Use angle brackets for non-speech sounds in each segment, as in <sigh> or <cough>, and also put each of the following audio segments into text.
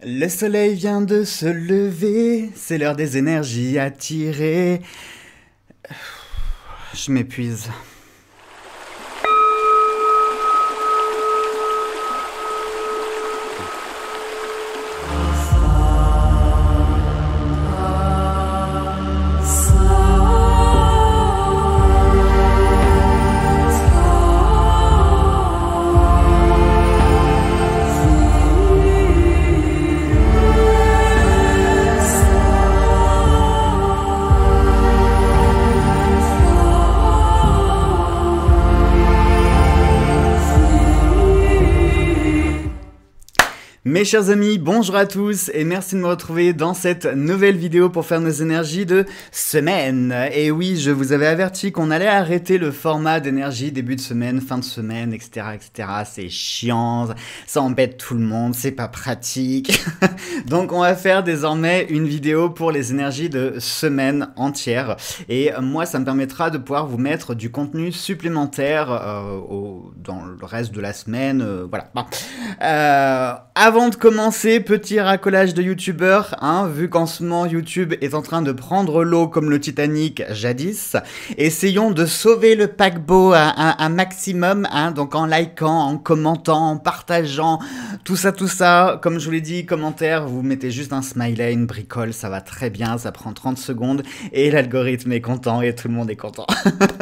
Le soleil vient de se lever, c'est l'heure des énergies attirées. Je m'épuise. Mes chers amis, bonjour à tous et merci de me retrouver dans cette nouvelle vidéo pour faire nos énergies de semaine. Et oui, je vous avais averti qu'on allait arrêter le format d'énergie début de semaine, fin de semaine, etc. etc. C'est chiant, ça embête tout le monde, c'est pas pratique. <laughs> Donc on va faire désormais une vidéo pour les énergies de semaine entière. Et moi, ça me permettra de pouvoir vous mettre du contenu supplémentaire euh, dans le reste de la semaine. Euh, voilà. Euh, avant de commencer, petit racolage de youtubeurs, hein, vu qu'en ce moment YouTube est en train de prendre l'eau comme le Titanic jadis, essayons de sauver le paquebot un maximum, hein, donc en likant, en commentant, en partageant, tout ça, tout ça. Comme je vous l'ai dit, commentaire, vous mettez juste un smiley, une bricole, ça va très bien, ça prend 30 secondes et l'algorithme est content et tout le monde est content.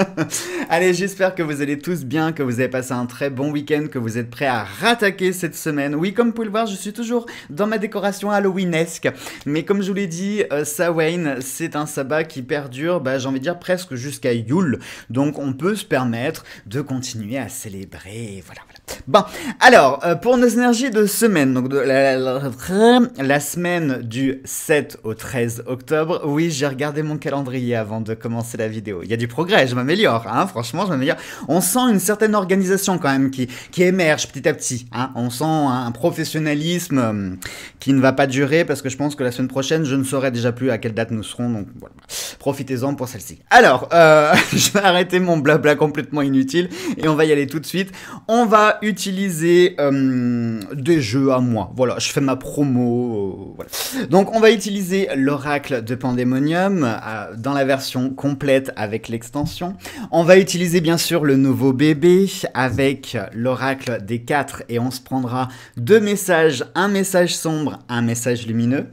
<laughs> Allez, j'espère que vous allez tous bien, que vous avez passé un très bon week-end, que vous êtes prêts à rattaquer cette semaine. Oui, comme vous pouvez le voir, suis toujours dans ma décoration Halloweenesque. Mais comme je vous l'ai dit, euh, Samhain, c'est un sabbat qui perdure, bah, j'ai envie de dire presque jusqu'à Yule. Donc on peut se permettre de continuer à célébrer. Voilà. Bon, alors, euh, pour nos énergies de semaine, donc la, semaine du 7 au 13 octobre, oui, j'ai regardé mon calendrier avant de commencer la vidéo. Il y a du progrès, je m'améliore, hein, franchement, je m'améliore. On sent une certaine organisation quand même qui, qui émerge petit à petit. Hein. On sent un professionnalisme euh, qui ne va pas durer parce que je pense que la semaine prochaine, je ne saurai déjà plus à quelle date nous serons, donc voilà. Profitez-en pour celle-ci. Alors, euh, <laughs> je vais arrêter mon blabla complètement inutile et on va y aller tout de suite. On va utiliser euh, des jeux à moi. Voilà, je fais ma promo. Euh, Donc on va utiliser l'oracle de Pandemonium euh, dans la version complète avec l'extension. On va utiliser bien sûr le nouveau bébé avec l'oracle des 4 et on se prendra deux messages, un message sombre, un message lumineux.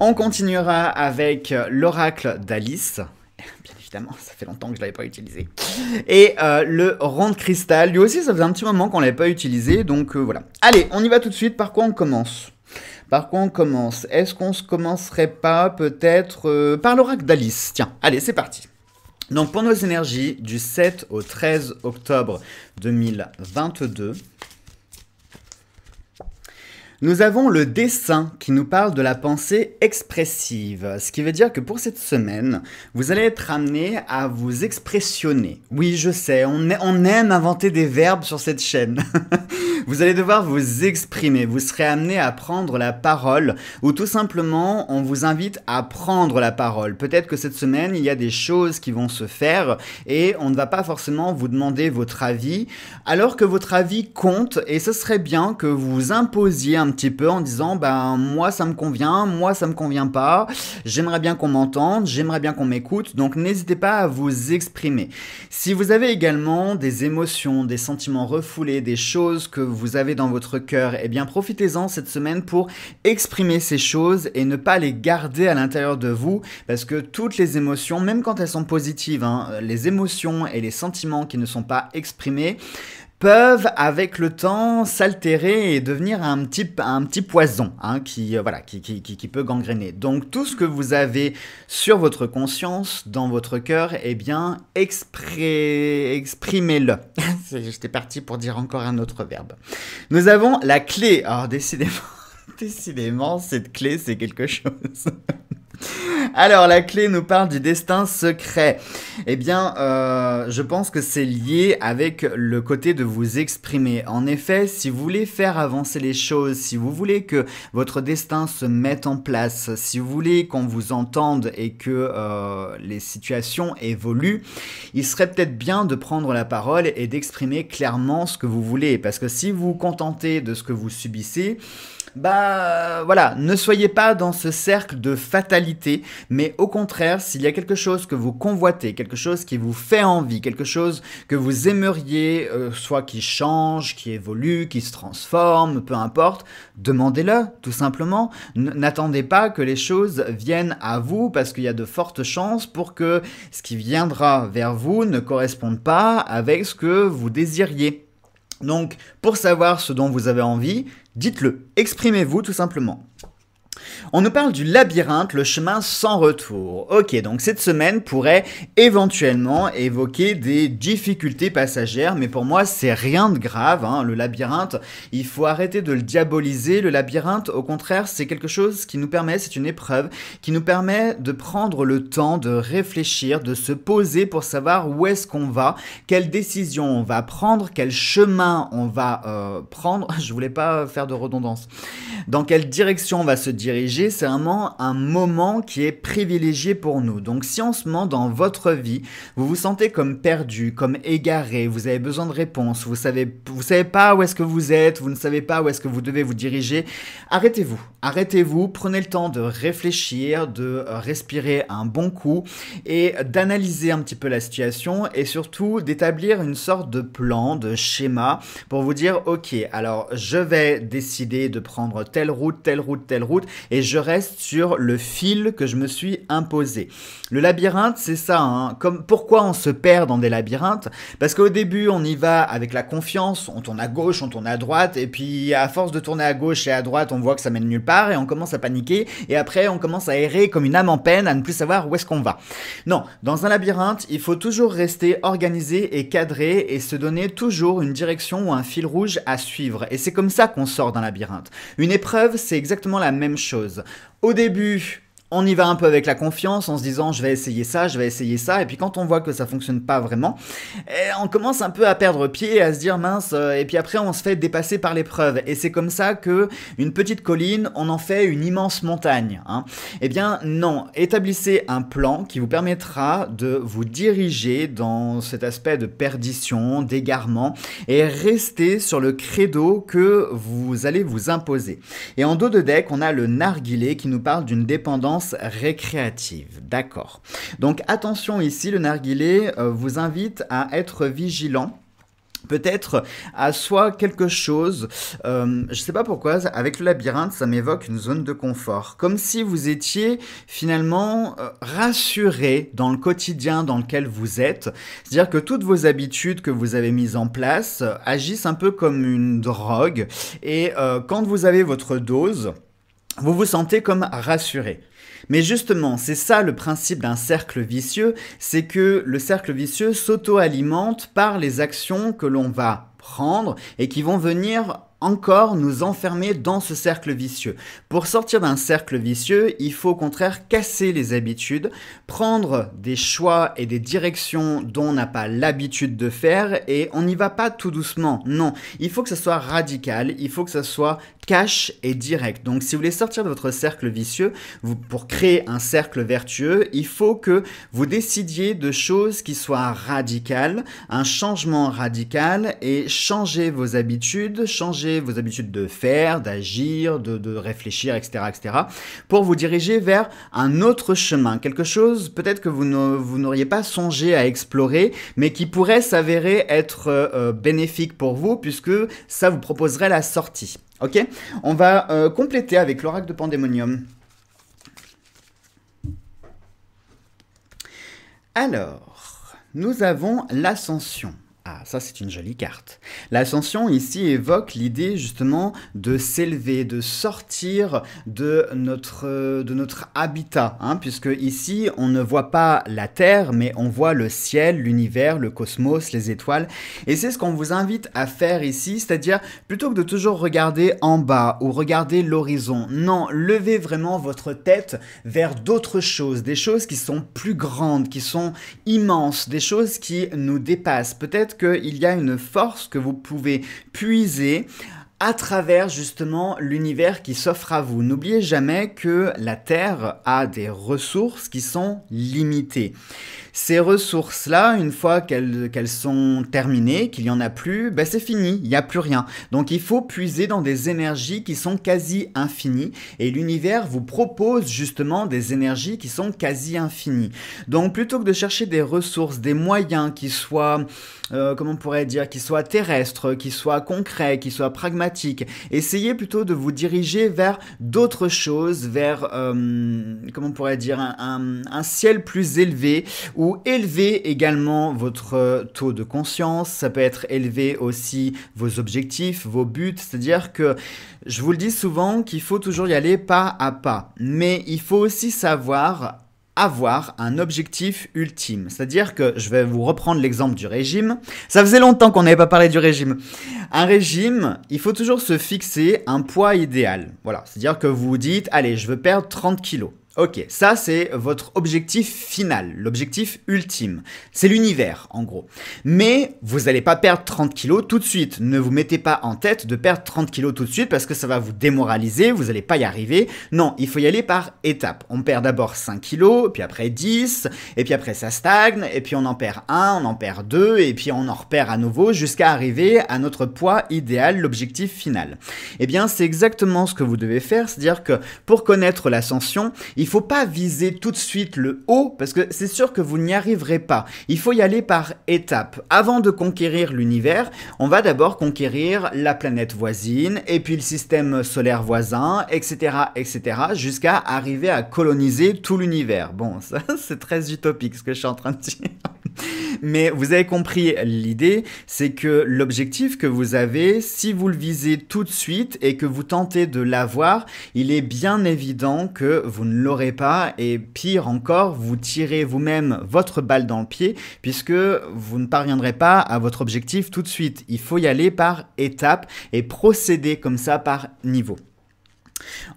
On continuera avec l'oracle d'Alice <laughs> évidemment, <laughs> ça fait longtemps que je l'avais pas utilisé. Et euh, le rond de cristal, lui aussi, ça faisait un petit moment qu'on l'avait pas utilisé, donc euh, voilà. Allez, on y va tout de suite. Par quoi on commence? Par quoi on commence? Est-ce qu'on se commencerait pas peut-être euh, par l'oracle d'Alice? Tiens, allez, c'est parti. Donc pour nos énergies du 7 au 13 octobre 2022, nous avons le dessin qui nous parle de la pensée expressive, ce qui veut dire que pour cette semaine, vous allez être amené à vous expressionner. Oui, je sais, on, aime inventer des verbes sur cette chaîne. <laughs> vous allez devoir vous exprimer, vous serez amené à prendre la parole, ou tout simplement, on vous invite à prendre la parole. Peut-être que cette semaine, il y a des choses qui vont se faire, et on ne va pas forcément vous demander votre avis, alors que votre avis compte, et ce serait bien que vous imposiez un un petit peu en disant ben moi ça me convient, moi ça me convient pas, j'aimerais bien qu'on m'entende, j'aimerais bien qu'on m'écoute, donc n'hésitez pas à vous exprimer. Si vous avez également des émotions, des sentiments refoulés, des choses que vous avez dans votre cœur, eh bien profitez-en cette semaine pour exprimer ces choses et ne pas les garder à l'intérieur de vous parce que toutes les émotions, même quand elles sont positives, hein, les émotions et les sentiments qui ne sont pas exprimés, peuvent avec le temps s'altérer et devenir un petit, un petit poison hein, qui, euh, voilà, qui, qui, qui, peut gangréner. Donc tout ce que vous avez sur votre conscience, dans votre cœur, eh bien exprimez-le. <laughs> J'étais parti pour dire encore un autre verbe. Nous avons la clé. Alors décidément, <laughs> décidément cette clé c'est quelque chose. <laughs> Alors, la clé nous parle du destin secret. Eh bien, euh, je pense que c'est lié avec le côté de vous exprimer. En effet, si vous voulez faire avancer les choses, si vous voulez que votre destin se mette en place, si vous voulez qu'on vous entende et que euh, les situations évoluent, il serait peut-être bien de prendre la parole et d'exprimer clairement ce que vous voulez. Parce que si vous vous contentez de ce que vous subissez, bah voilà, ne soyez pas dans ce cercle de fatalité, mais au contraire, s'il y a quelque chose que vous convoitez, quelque chose qui vous fait envie, quelque chose que vous aimeriez, euh, soit qui change, qui évolue, qui se transforme, peu importe, demandez-le, tout simplement. N'attendez pas que les choses viennent à vous, parce qu'il y a de fortes chances pour que ce qui viendra vers vous ne corresponde pas avec ce que vous désiriez. Donc, pour savoir ce dont vous avez envie, dites-le, exprimez-vous tout simplement. On nous parle du labyrinthe, le chemin sans retour. Ok, donc cette semaine pourrait éventuellement évoquer des difficultés passagères, mais pour moi c'est rien de grave. Hein. Le labyrinthe, il faut arrêter de le diaboliser. Le labyrinthe, au contraire, c'est quelque chose qui nous permet, c'est une épreuve, qui nous permet de prendre le temps de réfléchir, de se poser pour savoir où est-ce qu'on va, quelle décision on va prendre, quel chemin on va euh, prendre. <laughs> Je voulais pas faire de redondance. Dans quelle direction on va se diriger c'est vraiment un moment qui est privilégié pour nous. Donc si en ce moment dans votre vie, vous vous sentez comme perdu, comme égaré, vous avez besoin de réponses, vous savez, vous savez pas où est-ce que vous êtes, vous ne savez pas où est-ce que vous devez vous diriger, arrêtez-vous, arrêtez-vous, prenez le temps de réfléchir, de respirer un bon coup et d'analyser un petit peu la situation et surtout d'établir une sorte de plan, de schéma pour vous dire ok, alors je vais décider de prendre telle route, telle route, telle route et je reste sur le fil que je me suis imposé. Le labyrinthe, c'est ça. Hein. Comme pourquoi on se perd dans des labyrinthes? Parce qu'au début, on y va avec la confiance, on tourne à gauche, on tourne à droite, et puis à force de tourner à gauche et à droite, on voit que ça mène nulle part, et on commence à paniquer, et après, on commence à errer comme une âme en peine, à ne plus savoir où est-ce qu'on va. Non, dans un labyrinthe, il faut toujours rester organisé et cadré, et se donner toujours une direction ou un fil rouge à suivre. Et c'est comme ça qu'on sort d'un labyrinthe. Une épreuve, c'est exactement la même. Au début, on y va un peu avec la confiance en se disant je vais essayer ça, je vais essayer ça, et puis quand on voit que ça fonctionne pas vraiment, eh, on commence un peu à perdre pied, à se dire mince, euh, et puis après on se fait dépasser par l'épreuve, et c'est comme ça que une petite colline, on en fait une immense montagne. Hein. Eh bien non, établissez un plan qui vous permettra de vous diriger dans cet aspect de perdition, d'égarement, et rester sur le credo que vous allez vous imposer. Et en dos de deck, on a le narguilé qui nous parle d'une dépendance récréative. D'accord. Donc attention ici, le narguilé euh, vous invite à être vigilant peut-être à soi quelque chose, euh, je sais pas pourquoi, avec le labyrinthe, ça m'évoque une zone de confort. Comme si vous étiez finalement euh, rassuré dans le quotidien dans lequel vous êtes. C'est-à-dire que toutes vos habitudes que vous avez mises en place agissent un peu comme une drogue. Et quand vous avez votre dose, vous vous sentez comme rassuré. Mais justement, c'est ça le principe d'un cercle vicieux, c'est que le cercle vicieux s'auto-alimente par les actions que l'on va prendre et qui vont venir encore nous enfermer dans ce cercle vicieux. Pour sortir d'un cercle vicieux, il faut au contraire casser les habitudes, prendre des choix et des directions dont on n'a pas l'habitude de faire et on n'y va pas tout doucement. Non, il faut que ce soit radical, il faut que ce soit cash et direct. Donc si vous voulez sortir de votre cercle vicieux, vous, pour créer un cercle vertueux, il faut que vous décidiez de choses qui soient radicales, un changement radical et changer vos habitudes, changer vos habitudes de faire, d'agir, de, réfléchir, etc., etc., pour vous diriger vers un autre chemin, quelque chose peut-être que vous n'auriez pas songé à explorer, mais qui pourrait s'avérer être euh, bénéfique pour vous puisque ça vous proposerait la sortie. Ok On va euh, compléter avec l'oracle de Pandémonium. Alors, nous avons l'ascension. Ah, ça c'est une jolie carte. L'ascension ici évoque l'idée justement de s'élever, de sortir de notre, habitat, hein, puisque ici on ne voit pas la Terre, mais on voit le ciel, l'univers, le cosmos, les étoiles. Et c'est ce qu'on vous invite à faire ici, c'est-à-dire plutôt que de toujours regarder en bas ou regarder l'horizon, non, levez vraiment votre tête vers d'autres choses, des choses qui sont plus grandes, qui sont immenses, des choses qui nous dépassent. Peut-être qu'il y a une force que vous pouvez puiser à travers justement l'univers qui s'offre à vous. N'oubliez jamais que la Terre a des ressources qui sont limitées. Ces ressources-là, une fois qu'elles sont terminées, qu'il n'y en a plus, ben c'est fini, il n'y a plus rien. Donc il faut puiser dans des énergies qui sont quasi infinies et l'univers vous propose justement des énergies qui sont quasi infinies. Donc plutôt que de chercher des ressources, des moyens qui soient, euh, comment on pourrait dire, qui soient terrestres, qui soient concrets, qui soient pragmatiques, essayez plutôt de vous diriger vers d'autres choses, vers, euh, comment on pourrait dire, un, un, ciel plus élevé, ou élever également votre taux de conscience, ça peut être élever aussi vos objectifs, vos buts, c'est-à-dire que je vous le dis souvent qu'il faut toujours y aller pas à pas, mais il faut aussi savoir avoir un objectif ultime. C'est-à-dire que, je vais vous reprendre l'exemple du régime. Ça faisait longtemps qu'on n'avait pas parlé du régime. Un régime, il faut toujours se fixer un poids idéal. Voilà, c'est-à-dire que vous vous dites, allez, je veux perdre 30 kilos. Ok, ça c'est votre objectif final, l'objectif ultime. C'est l'univers en gros. Mais vous n'allez pas perdre 30 kilos tout de suite. Ne vous mettez pas en tête de perdre 30 kilos tout de suite parce que ça va vous démoraliser, vous n'allez pas y arriver. Non, il faut y aller par étapes. On perd d'abord 5 kilos, puis après 10, et puis après ça stagne, et puis on en perd 1, on en perd 2, et puis on en repère à nouveau jusqu'à arriver à notre poids idéal, l'objectif final. Eh bien c'est exactement ce que vous devez faire, c'est-à-dire que pour connaître l'ascension, il faut pas viser tout de suite le haut parce que c'est sûr que vous n'y arriverez pas. Il faut y aller par étapes. Avant de conquérir l'univers, on va d'abord conquérir la planète voisine et puis le système solaire voisin, etc., etc., jusqu'à arriver à coloniser tout l'univers. Bon, <laughs> ça c'est très utopique ce que je suis en train de dire. Mais vous avez compris l'idée, c'est que l'objectif que vous avez, si vous le visez tout de suite et que vous tentez de l'avoir, il est bien évident que vous ne l'aurez pas et pire encore, vous tirez vous-même votre balle dans le pied puisque vous ne parviendrez pas à votre objectif tout de suite. Il faut y aller par étapes et procéder comme ça par niveau.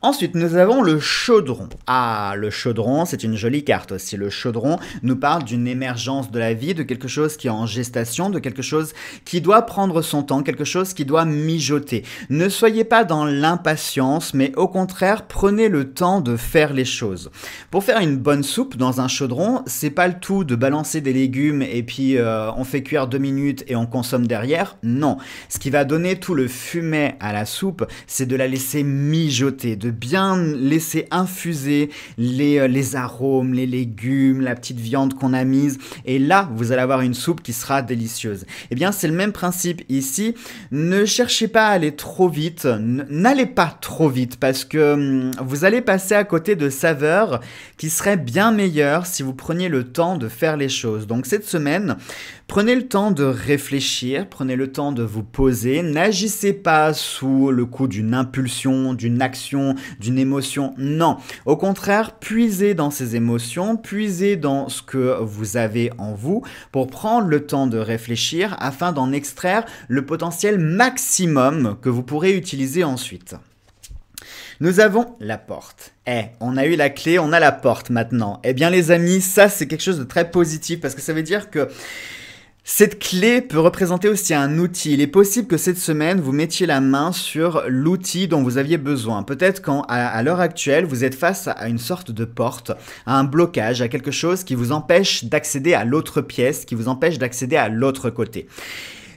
Ensuite, nous avons le chaudron. Ah, le chaudron, c'est une jolie carte aussi. Le chaudron nous parle d'une émergence de la vie, de quelque chose qui est en gestation, de quelque chose qui doit prendre son temps, quelque chose qui doit mijoter. Ne soyez pas dans l'impatience, mais au contraire, prenez le temps de faire les choses. Pour faire une bonne soupe dans un chaudron, c'est pas le tout de balancer des légumes et puis euh, on fait cuire deux minutes et on consomme derrière. Non. Ce qui va donner tout le fumet à la soupe, c'est de la laisser mijoter de bien laisser infuser les, euh, les arômes, les légumes, la petite viande qu'on a mise. Et là, vous allez avoir une soupe qui sera délicieuse. Eh bien, c'est le même principe ici. Ne cherchez pas à aller trop vite. N'allez pas trop vite parce que hum, vous allez passer à côté de saveurs qui seraient bien meilleures si vous preniez le temps de faire les choses. Donc cette semaine, Prenez le temps de réfléchir, prenez le temps de vous poser, n'agissez pas sous le coup d'une impulsion, d'une action, d'une émotion, non. Au contraire, puisez dans ces émotions, puisez dans ce que vous avez en vous pour prendre le temps de réfléchir afin d'en extraire le potentiel maximum que vous pourrez utiliser ensuite. Nous avons la porte. Eh, on a eu la clé, on a la porte maintenant. Eh bien les amis, ça c'est quelque chose de très positif parce que ça veut dire que cette clé peut représenter aussi un outil. Il est possible que cette semaine, vous mettiez la main sur l'outil dont vous aviez besoin. Peut-être qu'à l'heure actuelle, vous êtes face à une sorte de porte, à un blocage, à quelque chose qui vous empêche d'accéder à l'autre pièce, qui vous empêche d'accéder à l'autre côté.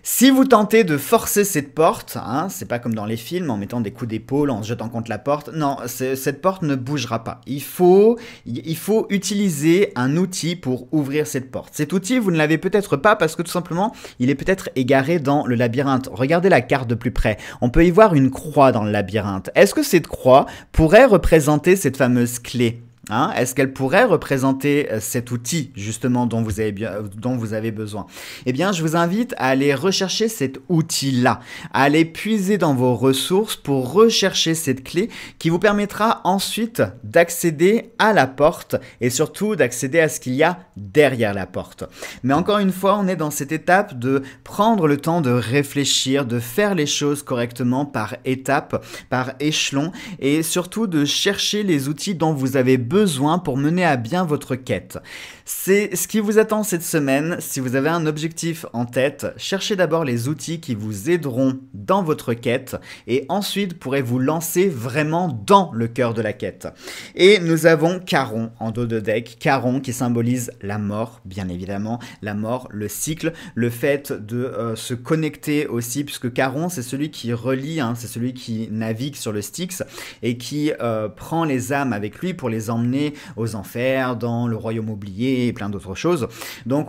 Si vous tentez de forcer cette porte, hein, c'est pas comme dans les films en mettant des coups d'épaule, en se jetant contre la porte, non, cette porte ne bougera pas. Il faut, il faut utiliser un outil pour ouvrir cette porte. Cet outil, vous ne l'avez peut-être pas parce que tout simplement, il est peut-être égaré dans le labyrinthe. Regardez la carte de plus près. On peut y voir une croix dans le labyrinthe. Est-ce que cette croix pourrait représenter cette fameuse clé? Hein, est-ce qu'elle pourrait représenter euh, cet outil justement dont vous, avez, dont vous avez besoin? Eh bien, je vous invite à aller rechercher cet outil-là, à aller puiser dans vos ressources pour rechercher cette clé qui vous permettra ensuite d'accéder à la porte et surtout d'accéder à ce qu'il y a derrière la porte. Mais encore une fois, on est dans cette étape de prendre le temps de réfléchir, de faire les choses correctement par étapes, par échelon et surtout de chercher les outils dont vous avez besoin pour mener à bien votre quête. C'est ce qui vous attend cette semaine. Si vous avez un objectif en tête, cherchez d'abord les outils qui vous aideront dans votre quête et ensuite pourrez vous lancer vraiment dans le cœur de la quête. Et nous avons Caron en dos de deck. Caron qui symbolise la mort, bien évidemment. La mort, le cycle, le fait de euh, se connecter aussi, puisque Caron c'est celui qui relie, hein, c'est celui qui navigue sur le Styx et qui euh, prend les âmes avec lui pour les emmener aux enfers, dans le royaume oublié et plein d'autres choses. Donc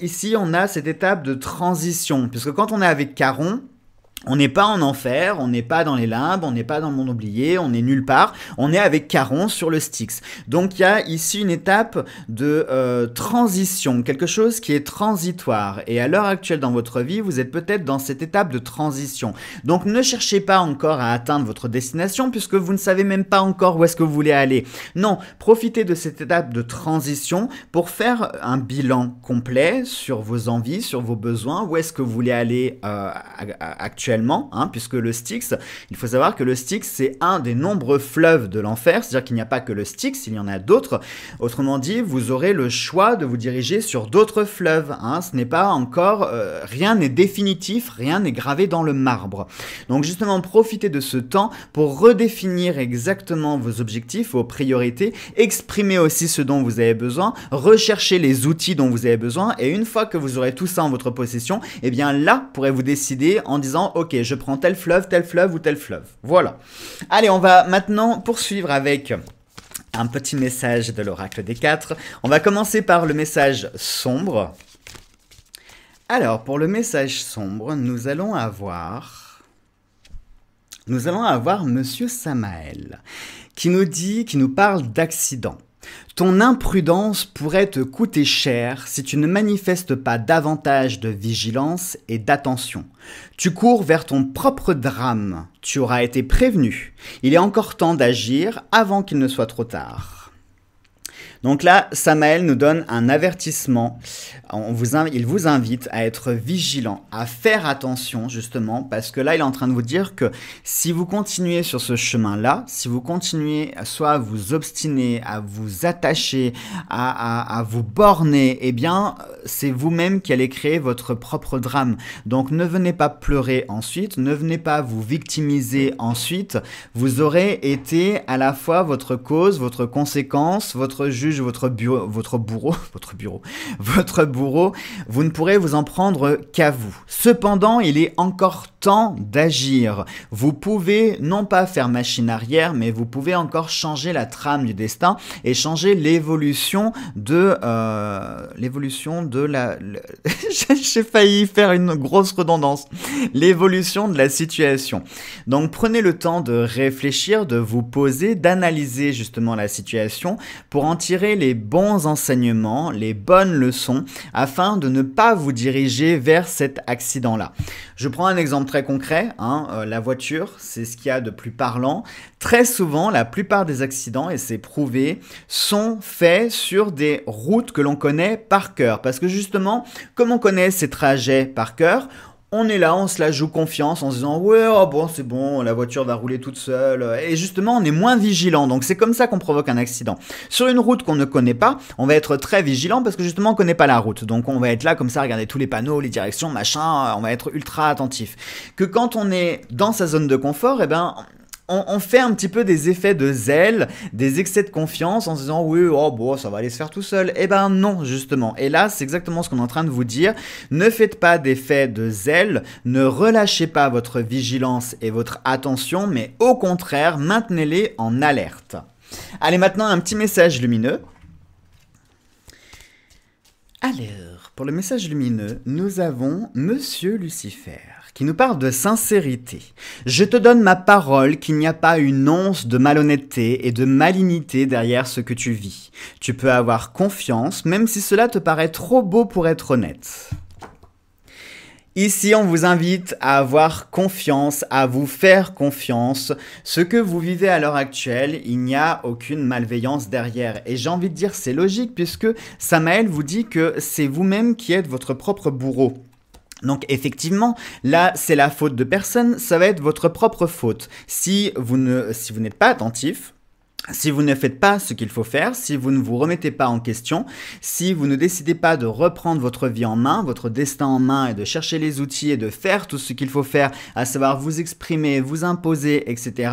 ici, on a cette étape de transition, puisque quand on est avec Caron, on n'est pas en enfer, on n'est pas dans les limbes, on n'est pas dans le monde oublié, on n'est nulle part, on est avec Caron sur le Styx. Donc il y a ici une étape de euh, transition, quelque chose qui est transitoire. Et à l'heure actuelle dans votre vie, vous êtes peut-être dans cette étape de transition. Donc ne cherchez pas encore à atteindre votre destination puisque vous ne savez même pas encore où est-ce que vous voulez aller. Non, profitez de cette étape de transition pour faire un bilan complet sur vos envies, sur vos besoins, où est-ce que vous voulez aller euh, actuellement? Hein, puisque le Styx, il faut savoir que le Styx, c'est un des nombreux fleuves de l'enfer, c'est-à-dire qu'il n'y a pas que le Styx, il y en a d'autres. Autrement dit, vous aurez le choix de vous diriger sur d'autres fleuves. Hein. Ce n'est pas encore, euh, rien n'est définitif, rien n'est gravé dans le marbre. Donc justement, profitez de ce temps pour redéfinir exactement vos objectifs, vos priorités, exprimer aussi ce dont vous avez besoin, rechercher les outils dont vous avez besoin, et une fois que vous aurez tout ça en votre possession, eh bien là, pourrez-vous décider en disant, ok, je prends tel fleuve, tel fleuve ou tel fleuve. Voilà. Allez, on va maintenant poursuivre avec un petit message de l'oracle des quatre. On va commencer par le message sombre. Alors, pour le message sombre, nous allons avoir... Nous allons avoir Monsieur Samael, qui nous dit, qui nous parle d'accident. Ton imprudence pourrait te coûter cher si tu ne manifestes pas davantage de vigilance et d'attention. Tu cours vers ton propre drame. Tu auras été prévenu. Il est encore temps d'agir avant qu'il ne soit trop tard. Donc là, Samael nous donne un avertissement. Il vous invite à être vigilant, à faire attention justement, parce que là, il est en train de vous dire que si vous continuez sur ce chemin-là, si vous continuez soit à vous obstiner, à vous attacher, à, à vous borner, eh bien, c'est vous-même qui allez créer votre propre drame. Donc ne venez pas pleurer ensuite, ne venez pas vous victimiser ensuite. Vous aurez été à la fois votre cause, votre conséquence, votre juge votre, bureau, votre bourreau, <laughs> votre bureau, votre bourreau, vous ne pourrez vous en prendre qu'à vous. Cependant, il est encore temps d'agir. Vous pouvez non pas faire machine arrière, mais vous pouvez encore changer la trame du destin et changer l'évolution de euh, l'évolution de la. <laughs> J'ai failli faire une grosse redondance. L'évolution de la situation. Donc prenez le temps de réfléchir, de vous poser, d'analyser justement la situation pour en tirer les bons enseignements, les bonnes leçons, afin de ne pas vous diriger vers cet accident-là. Je prends un exemple très concret, hein, euh, la voiture, c'est ce qu'il y a de plus parlant. Très souvent, la plupart des accidents, et c'est prouvé, sont faits sur des routes que l'on connaît par cœur. Parce que justement, comme on connaît ces trajets par cœur, on est là, on se la joue confiance en se disant ouais oh bon c'est bon la voiture va rouler toute seule et justement on est moins vigilant donc c'est comme ça qu'on provoque un accident. Sur une route qu'on ne connaît pas, on va être très vigilant parce que justement on connaît pas la route donc on va être là comme ça regarder tous les panneaux, les directions, machin, on va être ultra attentif. Que quand on est dans sa zone de confort, eh ben on, fait un petit peu des effets de zèle, des excès de confiance en se disant oui, oh bon, ça va aller se faire tout seul. Eh ben non, justement. Et là, c'est exactement ce qu'on est en train de vous dire. Ne faites pas d'effets de zèle, ne relâchez pas votre vigilance et votre attention, mais au contraire, maintenez-les en alerte. Allez, maintenant un petit message lumineux. Alors, pour le message lumineux, nous avons Monsieur Lucifer qui nous parle de sincérité. Je te donne ma parole qu'il n'y a pas une once de malhonnêteté et de malignité derrière ce que tu vis. Tu peux avoir confiance, même si cela te paraît trop beau pour être honnête. Ici, on vous invite à avoir confiance, à vous faire confiance. Ce que vous vivez à l'heure actuelle, il n'y a aucune malveillance derrière. Et j'ai envie de dire, c'est logique, puisque Samael vous dit que c'est vous-même qui êtes votre propre bourreau. Donc effectivement, là, c'est la faute de personne, ça va être votre propre faute. Si vous ne, si vous n'êtes pas attentif, si vous ne faites pas ce qu'il faut faire, si vous ne vous remettez pas en question, si vous ne décidez pas de reprendre votre vie en main, votre destin en main et de chercher les outils et de faire tout ce qu'il faut faire, à savoir vous exprimer, vous imposer, etc.,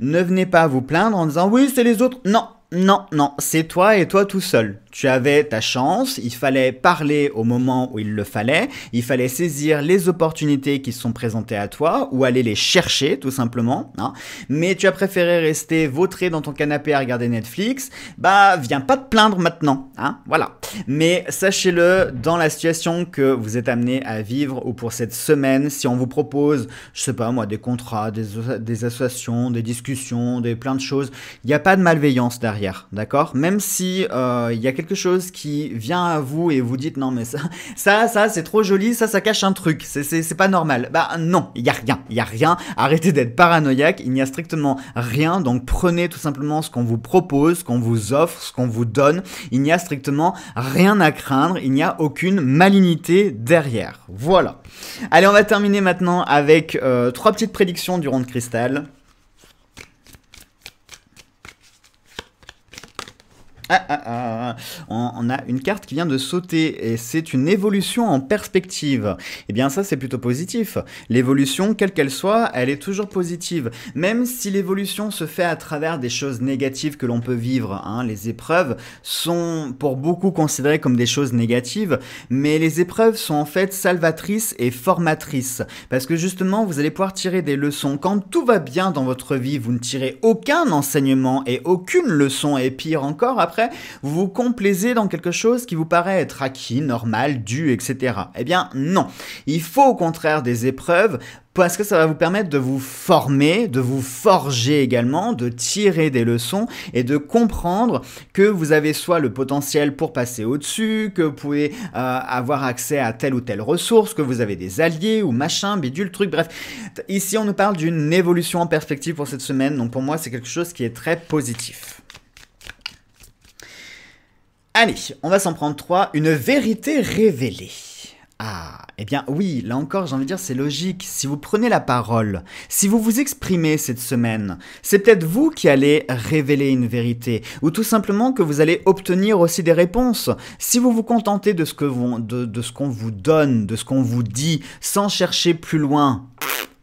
ne venez pas vous plaindre en disant oui, c'est les autres. Non, non, non, c'est toi et toi tout seul tu avais ta chance, il fallait parler au moment où il le fallait, il fallait saisir les opportunités qui sont présentées à toi ou aller les chercher tout simplement. Hein. Mais tu as préféré rester vautré dans ton canapé à regarder Netflix, bah viens pas te plaindre maintenant. Hein, voilà. Mais sachez-le, dans la situation que vous êtes amené à vivre ou pour cette semaine, si on vous propose, je sais pas moi, des contrats, des, associations, des discussions, des plein de choses, il n'y a pas de malveillance derrière, d'accord? Même si euh, il y a chose qui vient à vous et vous dites non mais ça, ça, ça c'est trop joli, ça, ça cache un truc, c'est pas normal. Bah non, il y a rien, il y a rien. Arrêtez d'être paranoïaque, il n'y a strictement rien. Donc prenez tout simplement ce qu'on vous propose, ce qu'on vous offre, ce qu'on vous donne. Il n'y a strictement rien à craindre, il n'y a aucune malignité derrière. Voilà. Allez, on va terminer maintenant avec euh, trois petites prédictions du rond de cristal. Ah, ah, ah, on, a une carte qui vient de sauter et c'est une évolution en perspective. Eh bien ça c'est plutôt positif. L'évolution, quelle qu'elle soit, elle est toujours positive. Même si l'évolution se fait à travers des choses négatives que l'on peut vivre. Hein. Les épreuves sont pour beaucoup considérées comme des choses négatives, mais les épreuves sont en fait salvatrices et formatrices. Parce que justement, vous allez pouvoir tirer des leçons. Quand tout va bien dans votre vie, vous ne tirez aucun enseignement et aucune leçon, et pire encore, après vous vous complaisez dans quelque chose qui vous paraît être acquis, normal, dû, etc. Eh bien non. Il faut au contraire des épreuves parce que ça va vous permettre de vous former, de vous forger également, de tirer des leçons et de comprendre que vous avez soit le potentiel pour passer au-dessus, que vous pouvez euh, avoir accès à telle ou telle ressource, que vous avez des alliés ou machin, bidule, truc, bref. Ici, on nous parle d'une évolution en perspective pour cette semaine, donc pour moi, c'est quelque chose qui est très positif. Allez, on va s'en prendre trois. Une vérité révélée. Ah, eh bien oui, là encore, j'ai envie de dire, c'est logique. Si vous prenez la parole, si vous vous exprimez cette semaine, c'est peut-être vous qui allez révéler une vérité, ou tout simplement que vous allez obtenir aussi des réponses. Si vous vous contentez de ce qu'on de, de qu'on vous donne, de ce qu'on vous dit, sans chercher plus loin,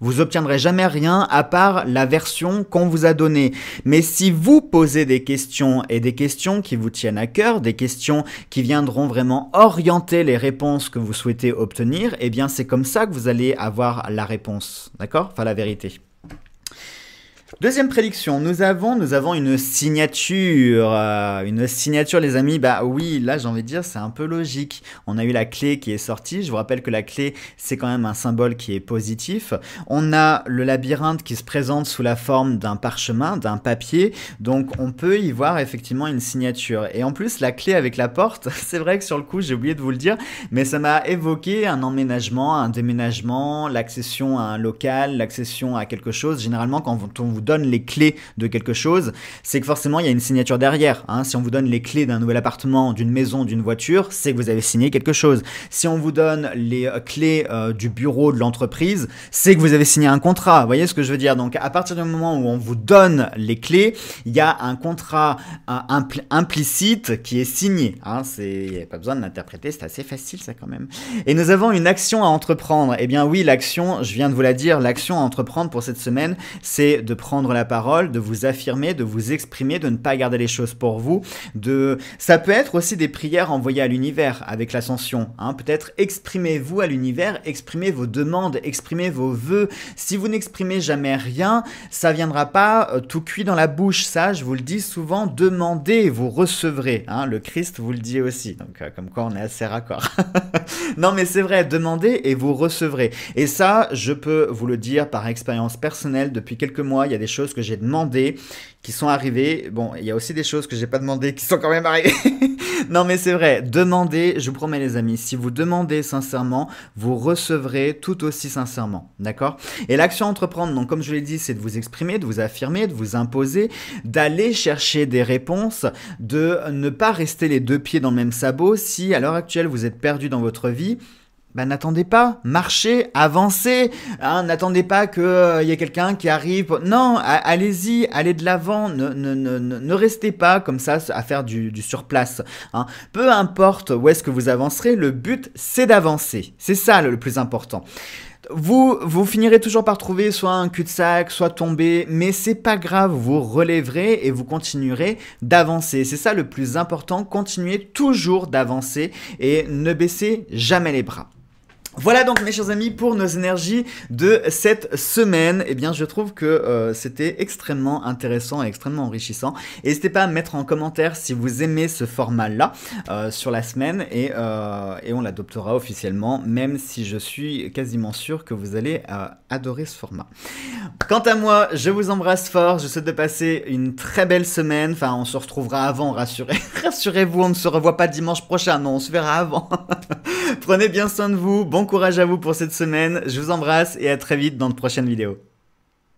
vous obtiendrez jamais rien à part la version qu'on vous a donnée. Mais si vous posez des questions et des questions qui vous tiennent à cœur, des questions qui viendront vraiment orienter les réponses que vous souhaitez obtenir, eh bien c'est comme ça que vous allez avoir la réponse. D'accord? Enfin la vérité. Deuxième prédiction, nous avons, nous avons une signature. Euh, une signature, les amis, bah oui, là j'ai envie de dire, c'est un peu logique. On a eu la clé qui est sortie. Je vous rappelle que la clé, c'est quand même un symbole qui est positif. On a le labyrinthe qui se présente sous la forme d'un parchemin, d'un papier. Donc on peut y voir effectivement une signature. Et en plus, la clé avec la porte, <laughs> c'est vrai que sur le coup, j'ai oublié de vous le dire, mais ça m'a évoqué un emménagement, un déménagement, l'accession à un local, l'accession à quelque chose. Généralement, quand on vous donne les clés de quelque chose, c'est que forcément il y a une signature derrière. Hein. Si on vous donne les clés d'un nouvel appartement, d'une maison, d'une voiture, c'est que vous avez signé quelque chose. Si on vous donne les euh, clés euh, du bureau de l'entreprise, c'est que vous avez signé un contrat. Vous voyez ce que je veux dire? Donc à partir du moment où on vous donne les clés, il y a un contrat implicite qui est signé. Hein. Il n'y a pas besoin de l'interpréter, c'est assez facile ça quand même. Et nous avons une action à entreprendre. Eh bien oui, l'action, je viens de vous la dire, l'action à entreprendre pour cette semaine, c'est de prendre la parole, de vous affirmer, de vous exprimer, de ne pas garder les choses pour vous. De... Ça peut être aussi des prières envoyées à l'univers avec l'ascension. Hein. Peut-être exprimez-vous à l'univers, exprimez vos demandes, exprimez vos vœux. Si vous n'exprimez jamais rien, ça viendra pas euh, tout cuit dans la bouche. Ça, je vous le dis souvent, demandez, vous recevrez. Hein. Le Christ vous le dit aussi. Donc, euh, comme quoi, on est assez raccord. <laughs> non, mais c'est vrai, demandez et vous recevrez. Et ça, je peux vous le dire par expérience personnelle. Depuis quelques mois, il y a des choses que j'ai demandées qui sont arrivées. Bon, il y a aussi des choses que j'ai pas demandées qui sont quand même arrivées. <laughs> non, mais c'est vrai. Demandez, je vous promets les amis, si vous demandez sincèrement, vous recevrez tout aussi sincèrement. D'accord? Et l'action entreprendre, donc comme je l'ai dit, c'est de vous exprimer, de vous affirmer, de vous imposer, d'aller chercher des réponses, de ne pas rester les deux pieds dans le même sabot. Si à l'heure actuelle vous êtes perdu dans votre vie, bah, n'attendez pas, marchez, avancez, hein, n'attendez pas qu'il euh, y ait quelqu'un qui arrive. Non, allez-y, allez de l'avant, ne, ne, ne, ne, restez pas comme ça à faire du, du surplace. Hein. Peu importe où est-ce que vous avancerez, le but c'est d'avancer. C'est ça le plus important. Vous, vous finirez toujours par trouver soit un cul-de-sac, soit tomber, mais c'est pas grave, vous relèverez et vous continuerez d'avancer. C'est ça le plus important, continuez toujours d'avancer et ne baissez jamais les bras. Voilà donc mes chers amis pour nos énergies de cette semaine. Eh bien je trouve que euh, c'était extrêmement intéressant et extrêmement enrichissant. N'hésitez pas à mettre en commentaire si vous aimez ce format-là euh, sur la semaine et, euh, et on l'adoptera officiellement même si je suis quasiment sûr que vous allez adorer ce format. Quant à moi, je vous embrasse fort. Je souhaite de passer une très belle semaine. Enfin on se retrouvera avant, rassurez, <laughs> rassurez-vous, on ne se revoit pas dimanche prochain. Non, on se verra avant. <laughs> Prenez bien soin de vous. Bon courage à vous pour cette semaine. Je vous embrasse et à très vite dans de prochaines vidéos.